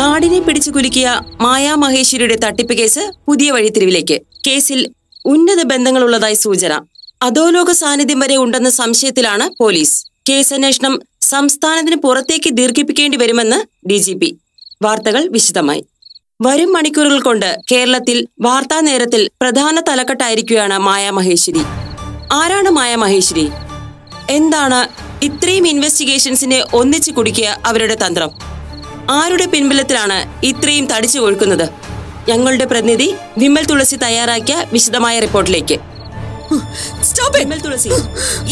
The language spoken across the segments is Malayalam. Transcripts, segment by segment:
നാടിനെ പിടിച്ചു കുലുക്കിയ മായാ മഹേശ്വരിയുടെ തട്ടിപ്പ് കേസ് പുതിയ വഴിത്തിരിവിലേക്ക്. കേസിൽ ഉന്നത ബന്ധങ്ങളുള്ളതായി സൂചന. അധോലോക സാന്നിധ്യം വരെ ഉണ്ടെന്ന സംശയത്തിലാണ് പോലീസ്. കേസന്വേഷണം സംസ്ഥാനത്തിന് പുറത്തേക്ക് ദീർഘിപ്പിക്കേണ്ടി വരുമെന്ന് ഡി ജി പി. വാർത്തകൾ വിശദമായി. വരും മണിക്കൂറുകൾ കൊണ്ട് കേരളത്തിൽ വാർത്താ നേരത്തിൽ പ്രധാന തലക്കെട്ടായിരിക്കുകയാണ് മായാ മഹേശ്വരി ആരാണ് മായാ മഹേശ്വരി എന്താണ് ഇത്രയും ഇൻവെസ്റ്റിഗേഷൻസിനെ ഒന്നിച്ചു കുടിക്കുക അവരുടെ തന്ത്രം? ആരുടെ പിൻബലത്തിലാണ് ഇത്രയും തടിച്ചു കൊഴുക്കുന്നത്? ഞങ്ങളുടെ പ്രതിനിധി വിമൽ തുളസി തയ്യാറാക്കിയ വിശദമായ റിപ്പോർട്ടിലേക്ക്. സ്റ്റോപ്പ് വിമൽ തുളസി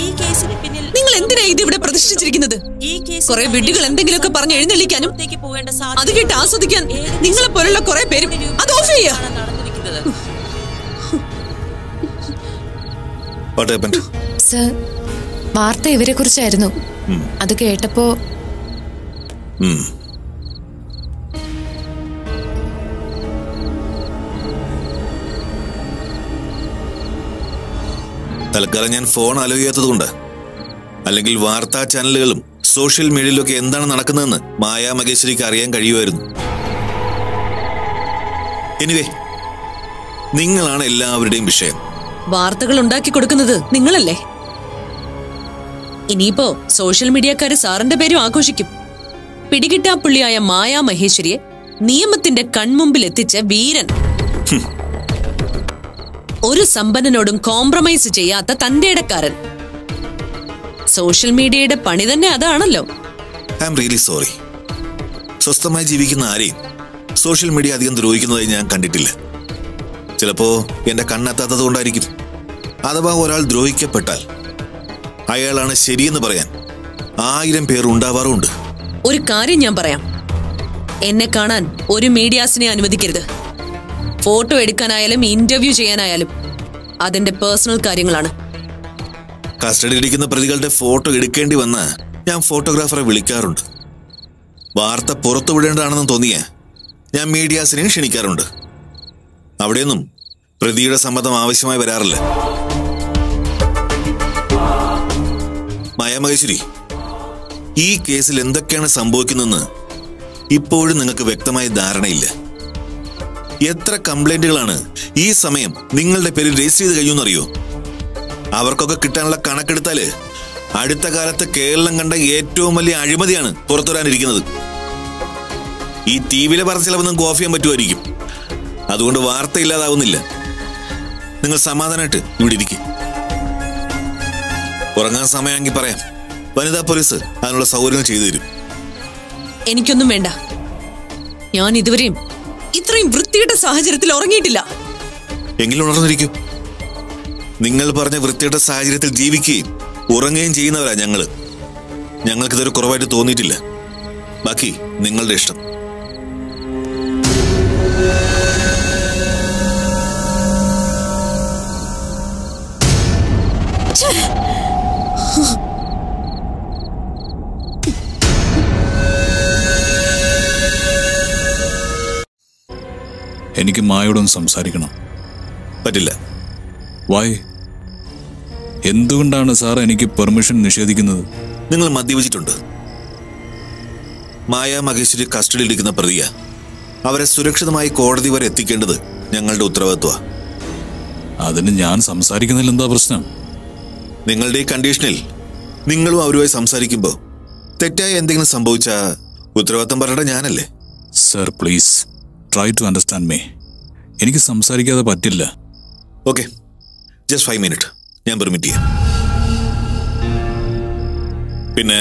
ഈ കേസിന് പിന്നിൽ നിങ്ങൾ എന്തിനാ ഇത് ഇവിടെ പ്രതിഷ്ഠിച്ചിരിക്കുന്നത്? കുറെ വിഡ്ഢികൾ എന്തെങ്കിലുമൊക്കെ പറഞ്ഞ് എഴുന്നള്ളിക്കാനും അത് കേട്ട് ആസ്വദിക്കാൻ നിങ്ങളെ പോലുള്ള കുറെ പേരും അത് ഓഫ് സർ വാർത്ത ഇവരെ കുറിച്ചായിരുന്നു അത് കേട്ടപ്പോ തൽക്കാലം ഞാൻ ഫോൺ ആലോചിക്കാത്തതുകൊണ്ട്. അല്ലെങ്കിൽ വാർത്താ ചാനലുകളും സോഷ്യൽ മീഡിയയിലൊക്കെ എന്താണ് നടക്കുന്നതെന്ന് മായാ മഹേശ്വരിക്ക് അറിയാൻ കഴിയുമായിരുന്നു. എനിവേ നിങ്ങളാണ് എല്ലാവരുടെയും വിഷയം. വാർത്തകൾ ഉണ്ടാക്കി കൊടുക്കുന്നത് നിങ്ങളല്ലേ? ഇനിയിപ്പോ സോഷ്യൽ മീഡിയക്കാര് സാറിന്റെ പേരും ആഘോഷിക്കും. പിടികിട്ടാപ്പുള്ളിയായ മായാ മഹേശ്വരിയെ നിയമത്തിന്റെ കൺമുമ്പിൽ എത്തിച്ച വീരൻ ഒരു സമ്പന്നനോടും കോംപ്രമൈസ് ചെയ്യാത്ത തന്റെ ഇടക്കാരൻ. സോഷ്യൽ മീഡിയയുടെ പണി തന്നെ അതാണല്ലോ. ഐ എം റിയലി സോറി സ്വസ്ഥമായി ജീവിക്കുന്ന ആരെയും സോഷ്യൽ മീഡിയ അധികം ദ്രോഹിക്കുന്നതായി ഞാൻ കണ്ടിട്ടില്ല. ചിലപ്പോ എന്റെ കണ്ണെത്താത്തത് കൊണ്ടായിരിക്കും. അഥവാ ഒരാൾ ദ്രോഹിക്കപ്പെട്ടാൽ അയാളാണ് ശരിയെന്ന് പറയാൻ ആയിരം പേർ ഉണ്ടാവാറുണ്ട്. ഒരു കാര്യം ഞാൻ പറയാം. എന്നെ കാണാൻ ഒരു മീഡിയാസിനെ അനുവദിക്കരുത്. ഫോട്ടോ എടുക്കാനായാലും ഇന്റർവ്യൂ ചെയ്യാനായാലും അതിന്റെ പേഴ്സണൽ കാര്യങ്ങളാണ്. കസ്റ്റഡിയിലിരിക്കുന്ന പ്രതികളുടെ ഫോട്ടോ എടുക്കേണ്ടി വന്ന ഞാൻ ഫോട്ടോഗ്രാഫറെ വിളിക്കാറുണ്ട്. വാർത്ത പുറത്തുവിടേണ്ടതാണെന്ന് തോന്നിയ ഞാൻ മീഡിയാസിനെയും ക്ഷണിക്കാറുണ്ട്. അവിടെയൊന്നും പ്രതിയുടെ സമ്മതം ആവശ്യമായി വരാറില്ല. മായാമഹേശ്വരി ഈ കേസിൽ എന്തൊക്കെയാണ് സംഭവിക്കുന്നതെന്ന് ഇപ്പോഴും നിങ്ങൾക്ക് വ്യക്തമായ ധാരണയില്ല. എത്ര കംപ്ലൈന്റുകളാണ് ഈ സമയം നിങ്ങളുടെ പേരിൽ രജിസ്റ്റർ ചെയ്ത് കഴിയുമെന്നറിയോ? അവർക്കൊക്കെ കിട്ടാനുള്ള കണക്കെടുത്താൽ അടുത്ത കാലത്ത് കേരളം കണ്ട ഏറ്റവും വലിയ അഴിമതിയാണ് പുറത്തുവരാനിരിക്കുന്നത്. ഈ ടി വിയിലെ പറഞ്ഞ ചിലവൊന്നും കോഫ് ചെയ്യാൻ പറ്റുമായിരിക്കും. അതുകൊണ്ട് വാർത്ത ഇല്ലാതാവുന്നില്ല. നിങ്ങൾ സമാധാനമായിട്ട് ഇവിടെ ഇരിക്കും. ഉറങ്ങാൻ സമയമെങ്കിൽ പറയാം. വനിതാ പോലീസ് അതിനുള്ള സൗകര്യങ്ങൾ ചെയ്തു തരും. എനിക്കൊന്നും വേണ്ട. ഞാൻ ഇതുവരെയും ഇത്രയും വൃത്തിയുടെ സാഹചര്യത്തിൽ ഉറങ്ങിയിട്ടില്ല. എങ്കിലും ഉണർന്നിരിക്കും. നിങ്ങൾ പറഞ്ഞ വൃത്തിയുടെ സാഹചര്യത്തിൽ ജീവിക്കുകയും ഉറങ്ങുകയും ചെയ്യുന്നവരാ ഞങ്ങൾ. ഞങ്ങൾക്കിതൊരു കുറവായിട്ട് തോന്നിയിട്ടില്ല. ബാക്കി നിങ്ങളുടെ ഇഷ്ടം. എനിക്ക് മായോടൊന്ന് സംസാരിക്കണം. പറ്റില്ല. വായ്. എന്തുകൊണ്ടാണ് സാർ എനിക്ക് പെർമിഷൻ നിഷേധിക്കുന്നത്? നിങ്ങൾ മദ്യപിച്ചിട്ടുണ്ട്. മായ മഹേശ്വരി കസ്റ്റഡിയിലിരിക്കുന്ന പ്രതിയ. അവരെ സുരക്ഷിതമായി കോടതി വരെ എത്തിക്കേണ്ടത് ഞങ്ങളുടെ ഉത്തരവാദിത്വമാണ് അതിന് ഞാൻ സംസാരിക്കുന്നതിൽ എന്താ പ്രശ്നം? നിങ്ങളുടെ ഈ കണ്ടീഷനിൽ നിങ്ങളും അവരുമായി സംസാരിക്കുമ്പോൾ തെറ്റായ എന്തെങ്കിലും സംഭവിച്ചാൽ ഉത്തരവാദിത്തം പറയേണ്ട ഞാനല്ലേ? Sir please. Try to understand me എനിക്ക് സംസാരിക്കാതെ പറ്റില്ല. ഓക്കെ ജസ്റ്റ് ഫൈവ് മിനിറ്റ് ഞാൻ പെർമിറ്റ് ചെയ്യാം. പിന്നെ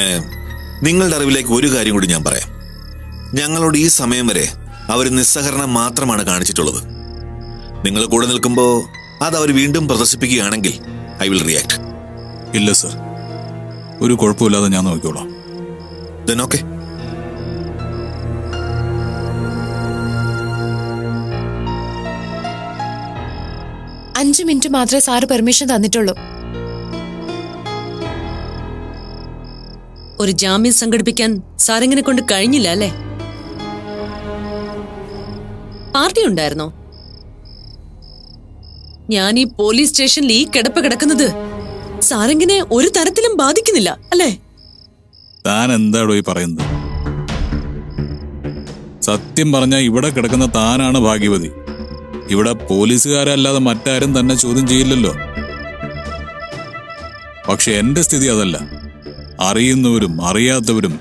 നിങ്ങളുടെ അറിവിലേക്ക് ഒരു കാര്യം കൂടി ഞാൻ പറയാം. ഞങ്ങളോട് ഈ സമയം വരെ അവർ നിസ്സഹരണം മാത്രമാണ് കാണിച്ചിട്ടുള്ളത്. നിങ്ങൾ കൂടെ നിൽക്കുമ്പോൾ അത് അവർ വീണ്ടും പ്രദർശിപ്പിക്കുകയാണെങ്കിൽ ഐ വിൽ റിയാക്ട് ഇല്ല സർ ഒരു കുഴപ്പമില്ലാതെ ഞാൻ നോക്കിക്കോളാം. ദെൻ ഓക്കെ അഞ്ചു മിനിറ്റ് മാത്രമേ സാറ് പെർമിഷൻ തന്നിട്ടുള്ളൂ. ഒരു ജാമ്യം സംഘടിപ്പിക്കാൻ സാറിങ്ങനെ കൊണ്ട് കഴിഞ്ഞില്ല അല്ലേ? പാർട്ടി ഉണ്ടായിരുന്നോ? ഞാൻ ഈ പോലീസ് സ്റ്റേഷനിൽ ഈ കിടപ്പ് കിടക്കുന്നത് സാറിങ്ങനെ ഒരു തരത്തിലും ബാധിക്കുന്നില്ല അല്ലേ? താൻ എന്താടോ ഈ പറയുന്നത്? സത്യം പറഞ്ഞാൽ ഇവിടെ കിടക്കുന്ന താനാണ് ഭാഗ്യവതി. ഇവിടെ പോലീസുകാരല്ലാതെ മറ്റാരും തന്നെ ചോദ്യം ചെയ്യില്ലല്ലോ. പക്ഷെ എന്റെ സ്ഥിതി അതല്ല. അറിയുന്നവരും അറിയാത്തവരും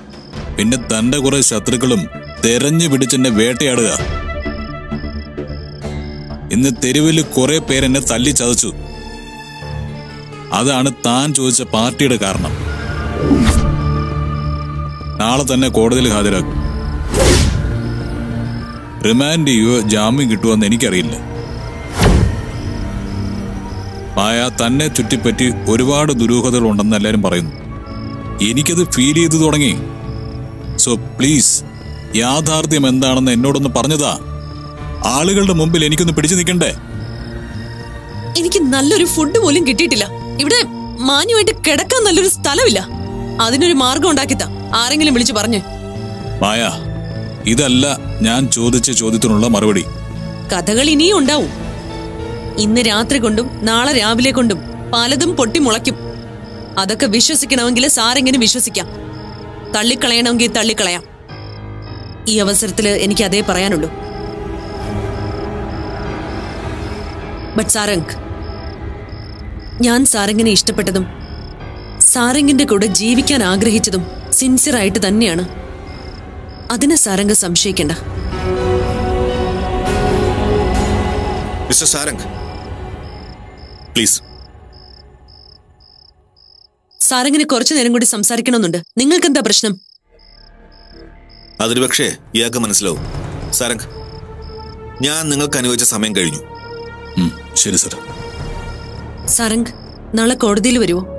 പിന്നെ തന്റെ കുറെ ശത്രുക്കളും തെരഞ്ഞു പിടിച്ചെന്നെ വേട്ടയാടുക. ഇന്ന് തെരുവിൽ കുറെ പേരെന്നെ തല്ലി ചതച്ചു അതാണ് താൻ ചോദിച്ച പാർട്ടിയുടെ കാരണം. നാളെ തന്നെ കോടതിയിൽ ഹാജരാക്കും. റിമാൻഡ് ചെയ്യുകയോ ജാമ്യം കിട്ടുമെന്ന് എനിക്കറിയില്ല. മായ തന്നെ ചുറ്റിപ്പറ്റി ഒരുപാട് ദുരൂഹതകൾ ഉണ്ടെന്ന് എല്ലാവരും പറയുന്നു. എനിക്കത് ഫീൽ ചെയ്തു തുടങ്ങി. സോ പ്ലീസ് യാഥാർത്ഥ്യം എന്താണെന്ന് എന്നോടൊന്ന് പറഞ്ഞതാ. ആളുകളുടെ മുമ്പിൽ എനിക്കൊന്ന് പിടിച്ചു നിൽക്കണ്ടേ? എനിക്ക് നല്ലൊരു ഫുഡ് പോലും കിട്ടിയിട്ടില്ല. ഇവിടെ മാന്യമായിട്ട് കിടക്കാൻ നല്ലൊരു സ്ഥലമില്ല. അതിനൊരു മാർഗം ഉണ്ടാക്കിത്ത. ആരെങ്കിലും വിളിച്ചു പറഞ്ഞു. മായ ഇതല്ല ഞാൻ ചോദിച്ച ചോദ്യത്തിനുള്ള മറുപടി. കഥകൾ ഇനിയും ഉണ്ടാവും. ഇന്ന് രാത്രി കൊണ്ടും നാളെ രാവിലെ കൊണ്ടും പലതും പൊട്ടിമുളയ്ക്കും അതൊക്കെ വിശ്വസിക്കണമെങ്കിൽ സാരെങ്കിലും വിശ്വസിക്കാം? തള്ളിക്കളയണമെങ്കിൽ തള്ളിക്കളയാം. ഈ അവസരത്തിൽ എനിക്ക് അതേ പറയാനുള്ളൂ. സാരംഗ് ഞാൻ സാരംഗിനെ ഇഷ്ടപ്പെട്ടതും സാരംഗിന്റെ കൂടെ ജീവിക്കാൻ ആഗ്രഹിച്ചതും സിൻസിയറായിട്ട് തന്നെയാണ്. അതിനെ സാരംഗ് സംശയിക്കണ്ട. മിസ്റ്റർ സാരംഗ്. പ്ലീസ്. സാരംഗിന് കുറച്ചു നേരം കൂടി സംസാരിക്കണമെന്നുണ്ട്. നിങ്ങൾക്ക് എന്താ പ്രശ്നം? അതൊരു പക്ഷേ ഇയാൾക്ക് മനസ്സിലാവും. സാരംഗ് ഞാൻ നിങ്ങൾക്ക് അനുവദിച്ച സമയം കഴിഞ്ഞു. ശരി സർ. സാരംഗ് നാളെ കോടതിയിൽ വരുമോ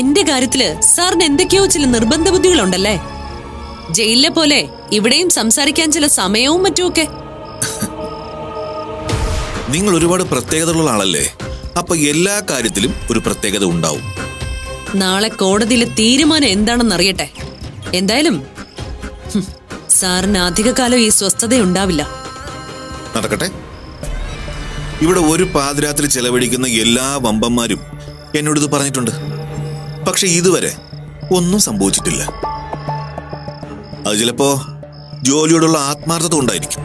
എന്റെ കാര്യത്തിൽ സാറിന് എന്തൊക്കെയോ ചില നിർബന്ധ ബുദ്ധികളുണ്ടല്ലേ ജയിലിലെ പോലെ ഇവിടെയും സംസാരിക്കാൻ ചില സമയവും മറ്റുമൊക്കെ. നിങ്ങൾ ഒരുപാട് പ്രത്യേകതകളുള്ള ആളല്ലേ? അപ്പൊ എല്ലാ കാര്യത്തിലും ഒരു പ്രത്യേകത ഉണ്ടാവും. നാളെ കോടതിയിലെ തീരുമാനം എന്താണെന്ന് അറിയട്ടെ. എന്തായാലും സാറിന് അധികകാലം ഈ സ്വസ്ഥത ഉണ്ടാവില്ല. നടക്കട്ടെ. ഇവിടെ ഒരു പാതിരാത്രി ചെലവഴിക്കുന്ന എല്ലാ വമ്പന്മാരും എന്നോട് ഇത് പറഞ്ഞിട്ടുണ്ട്. പക്ഷെ ഇതുവരെ ഒന്നും സംഭവിച്ചിട്ടില്ല. അത് ചിലപ്പോ ജോലിയോടുള്ള ആത്മാർത്ഥത കൊണ്ടായിരിക്കും.